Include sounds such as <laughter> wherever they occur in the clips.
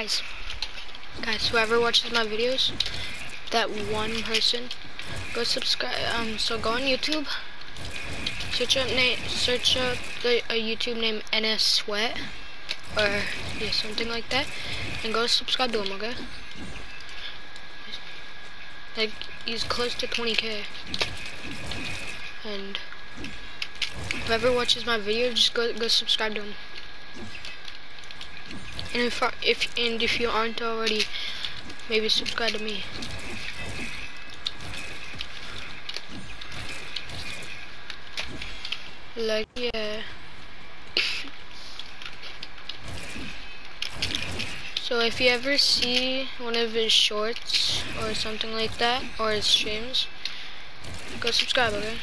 guys, guys, whoever watches my videos, that one person, go subscribe. Um, so go on YouTube, search up name, search up the a YouTube name NS Sweat, or yeah, something like that, and go subscribe to him. Okay. Like he's close to 20k, and whoever watches my video, just go go subscribe to him. And if if and if you aren't already, maybe subscribe to me. Like yeah. So if you ever see one of his shorts or something like that, or his streams, go subscribe, okay?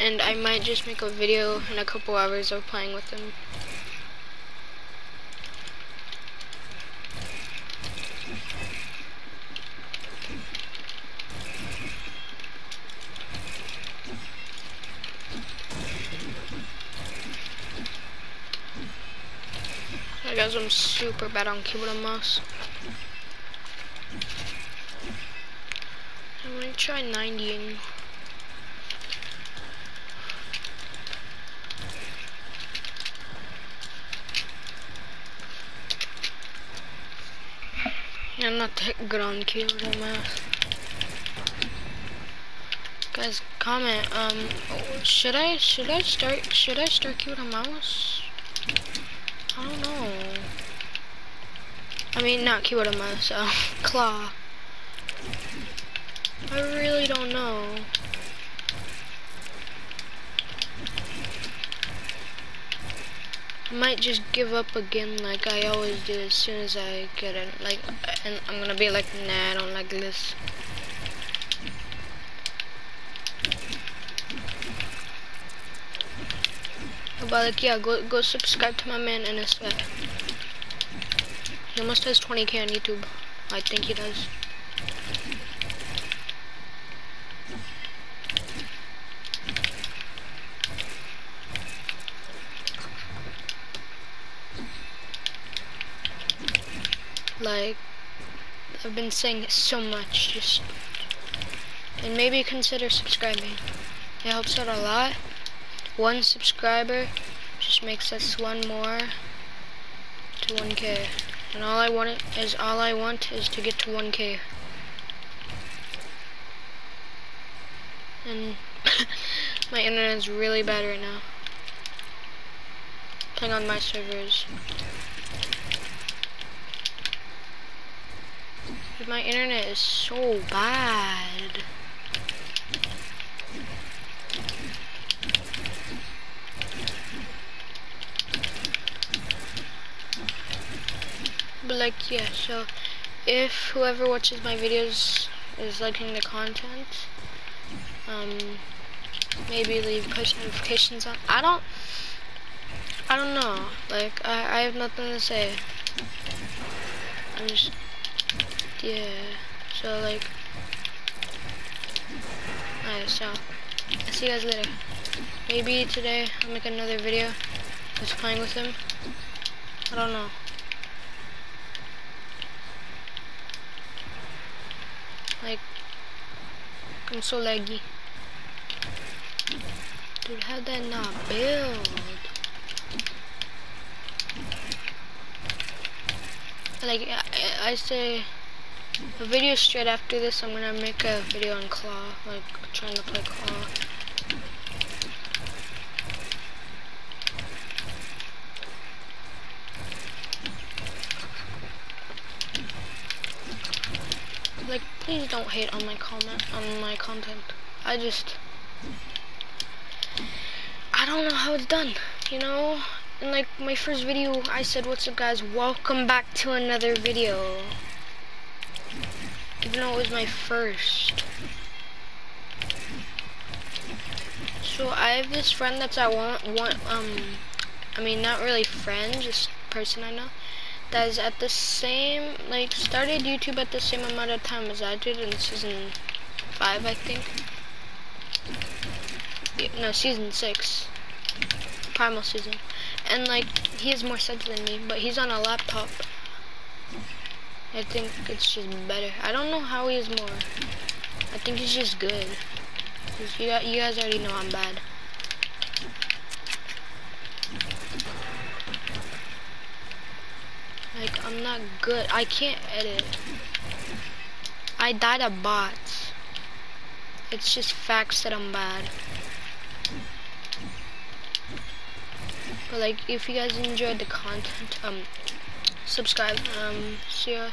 And I might just make a video in a couple hours of playing with them. I guess I'm super bad on keyboard and mouse. I'm gonna try 90 and I'm not that good on keyboard mouse. Guys, comment. Um, should I should I start should I start keyboard mouse? I don't know. I mean, not keyboard mouse. Uh, <laughs> claw. I really don't know. Might just give up again like I always do as soon as I get it. Like, and I'm gonna be like, nah, I don't like this. But like, yeah, go go subscribe to my man NSF. He almost has 20k on YouTube. I think he does. Like, I've been saying it so much, just, and maybe consider subscribing. It helps out a lot. One subscriber just makes us one more to 1k. And all I want is all I want is to get to 1k. And <laughs> my internet is really bad right now. Playing on my servers. My internet is so bad. But like, yeah, so if whoever watches my videos is liking the content, um, maybe leave push notifications on. I don't, I don't know. Like, I, I have nothing to say. I'm just yeah, so like, alright, so, I'll see you guys later. Maybe today I'll make another video just playing with him. I don't know. Like, I'm so laggy. Dude, how'd that not build? Like, I, I say, a video straight after this, I'm gonna make a video on Claw, like trying to play Claw. Like, please don't hate on my comment, on my content. I just, I don't know how it's done, you know? In like my first video, I said, what's up guys, welcome back to another video even though it was my first. So I have this friend that's I want want um I mean not really friend, just person I know that is at the same like started YouTube at the same amount of time as I did in season five I think. Yeah, no, season six. Primal Season. And like, he has more subs than me, but he's on a laptop. I think it's just better. I don't know how he is more. I think he's just good. You, you guys already know I'm bad. Like, I'm not good. I can't edit. I died of bots. It's just facts that I'm bad. But like, if you guys enjoyed the content, um, subscribe. Um, see ya.